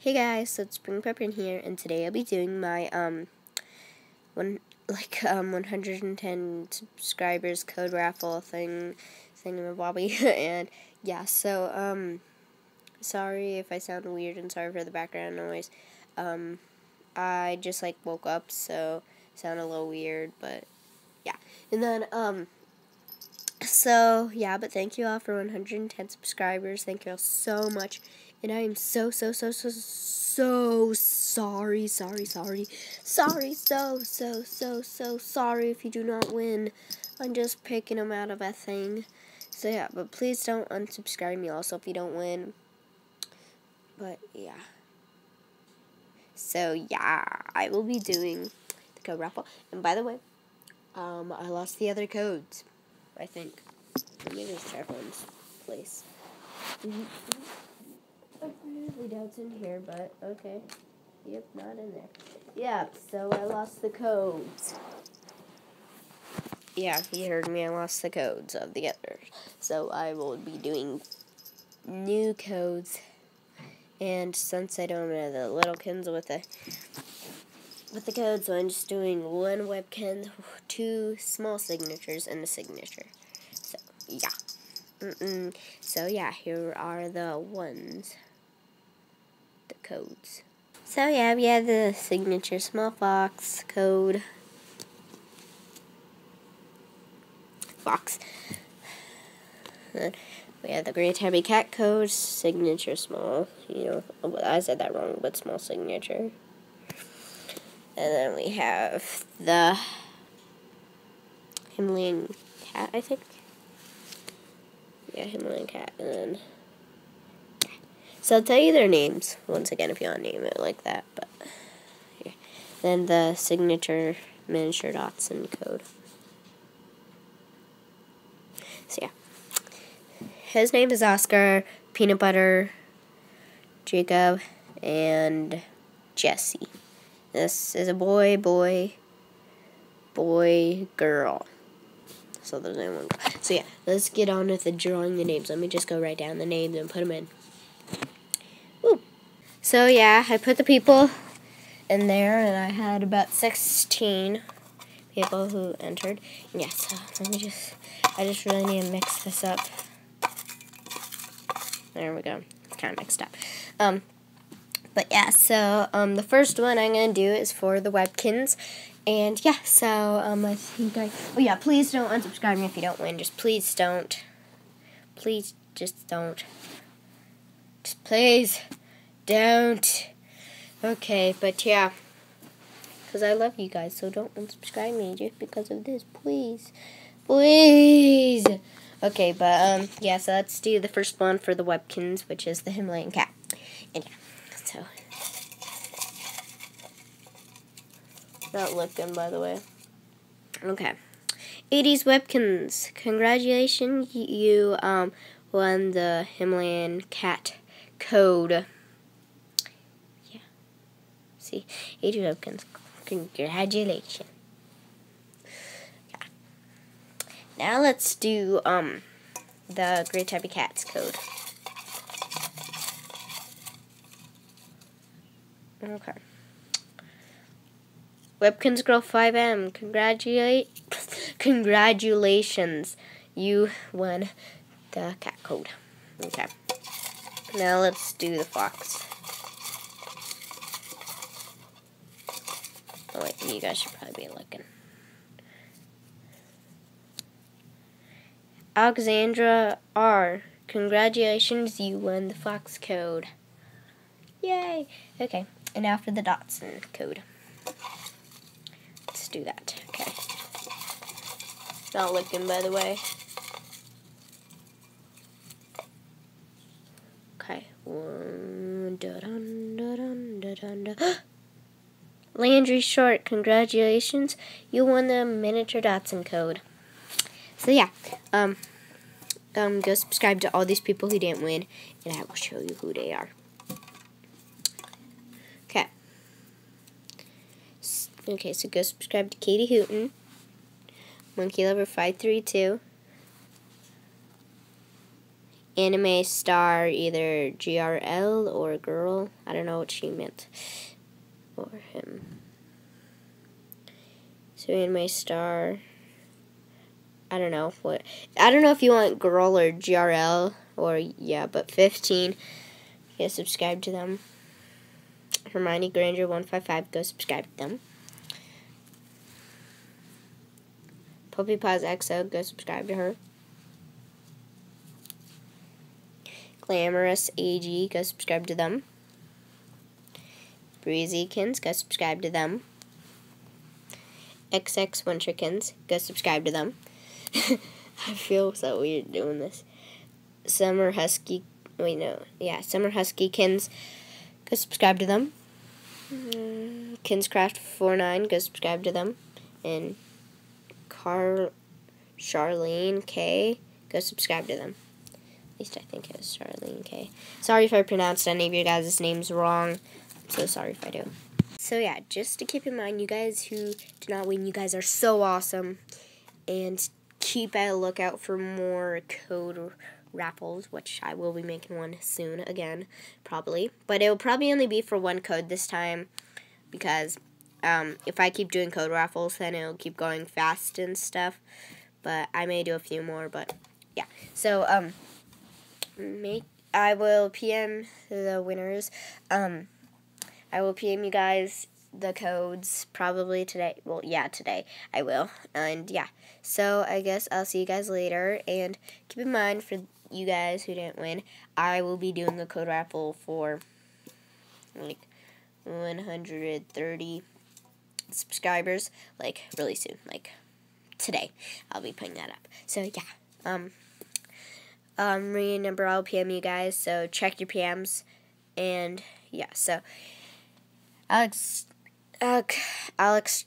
Hey guys, so it's Springpup here, and today I'll be doing my um one like um 110 subscribers code raffle thing thingamabobby, and yeah, so um sorry if I sound weird and sorry for the background noise. Um, I just like woke up, so sound a little weird, but yeah, and then um. So, yeah, but thank you all for 110 subscribers. Thank you all so much. And I am so, so, so, so, so sorry, sorry, sorry, sorry, so, so, so, so sorry if you do not win. I'm just picking them out of a thing. So, yeah, but please don't unsubscribe me also if you don't win. But, yeah. So, yeah, I will be doing the code raffle. And by the way, um, I lost the other codes. I think. Maybe there's Chairman's place. Mm-hmm. I really doubt it's in here, but okay. Yep, not in there. Yeah, so I lost the codes. Yeah, you heard me. I lost the codes of the others. So I will be doing new codes. And since I don't have the little kins with the with the code, so I'm just doing one webkin, two small signatures, and a signature. So, yeah. Mm -mm. So, yeah, here are the ones. Codes. So, yeah, we have the signature small fox code. Fox. We have the Great Tabby Cat code, signature small. You know, I said that wrong, but small signature. And then we have the Himalayan cat, I think. Yeah, Himalayan cat. And then, so I'll tell you their names once again if you want to name it like that. But yeah. then the signature miniature dachshund code. So yeah, his name is Oscar Peanut Butter Jacob and Jesse. This is a boy, boy, boy, girl. So there's only one. So yeah, let's get on with the drawing the names. Let me just go write down the names and put them in. So yeah, I put the people in there, and I had about 16 people who entered. And yeah, so let me just, I just really need to mix this up. There we go. It's kind of mixed up. Um, but yeah, so um, the first one I'm going to do is for the Webkinz. And yeah, so um, I think I. Oh yeah, please don't unsubscribe me if you don't win. Just please don't. Please just don't. Just please don't. Okay, but yeah. Because I love you guys, so don't unsubscribe me just because of this. Please. Please. Okay, but um, yeah, so let's do the first one for the Webkinz, which is the Himalayan cat. And yeah. So, not looking, by the way. Okay. 80s Webkins, congratulations, you um, won the Himalayan cat code. See, 80s Webkins, congratulations. Yeah. Now let's do um, the Great Tabby Cats code. Okay. Webkins Girl 5M, congratulate, congratulations, you won the cat code. Okay. Now let's do the fox. Oh wait, you guys should probably be looking. Alexandra R, congratulations, you won the fox code. Yay! Okay. And after the dachshund code. Let's do that. Okay. Not looking, by the way. Okay. Landry Short, congratulations. You won the miniature Dachshund code. So yeah, um, um, go subscribe to all these people who didn't win, and I will show you who they are. Okay. Okay, so go subscribe to Katie Hooten, Monkey Lover 532, anime star, either GRL or girl. I don't know what she meant. Or him. So anime star. I don't know what. I don't know if you want girl or GRL or yeah, but 15. Yeah, subscribe to them. Hermione Granger 155. Go subscribe to them. Puppy Paws EXO. Go subscribe to her. Glamorous AG, go subscribe to them. Breezykins, go subscribe to them. XX Winterkins, go subscribe to them. I feel so weird doing this. Summer Husky, wait no, yeah, Summer Huskykins, go subscribe to them. Mm, Kinscraft49, go subscribe to them. And Car Charlene K, go subscribe to them At least I think it was Charlene K. Sorry if I pronounced any of your guys' names wrong. So sorry if I do. So yeah, just to keep in mind, you guys who do not win, you guys are so awesome. And keep a lookout for more code raffles, which I will be making one soon again, probably. But it will probably only be for one code this time because um, if I keep doing code raffles, then it'll keep going fast and stuff. But I may do a few more, but yeah. So, um, make I will PM the winners. Um, I will PM you guys the codes probably today. Well, yeah, today I will. And yeah, so I guess I'll see you guys later. And keep in mind for you guys who didn't win, I will be doing a code raffle for like 130 subscribers, like really soon, like today. I'll be putting that up. So yeah, um um, remember I'll PM you guys, so check your PMs, and yeah, so Alex, Alex,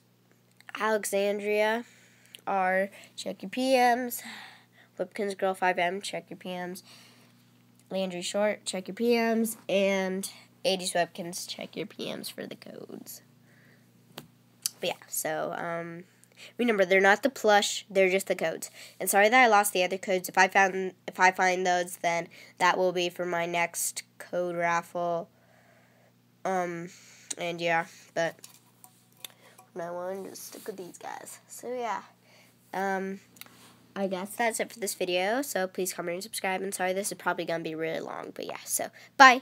Alexandria, are check your PMs, Webkins Girl 5M, check your PMs, Landry Short, check your PMs, and 80s Webkins, check your PMs for the codes. But yeah, so, um, Remember, they're not the plush; they're just the codes. And sorry that I lost the other codes. If I found, if I find those, then that will be for my next code raffle. Um, and yeah, but from now on, just stick with these guys. So yeah, um, I guess that's it for this video. So please comment and subscribe. And sorry, this is probably gonna be really long, but yeah. So bye.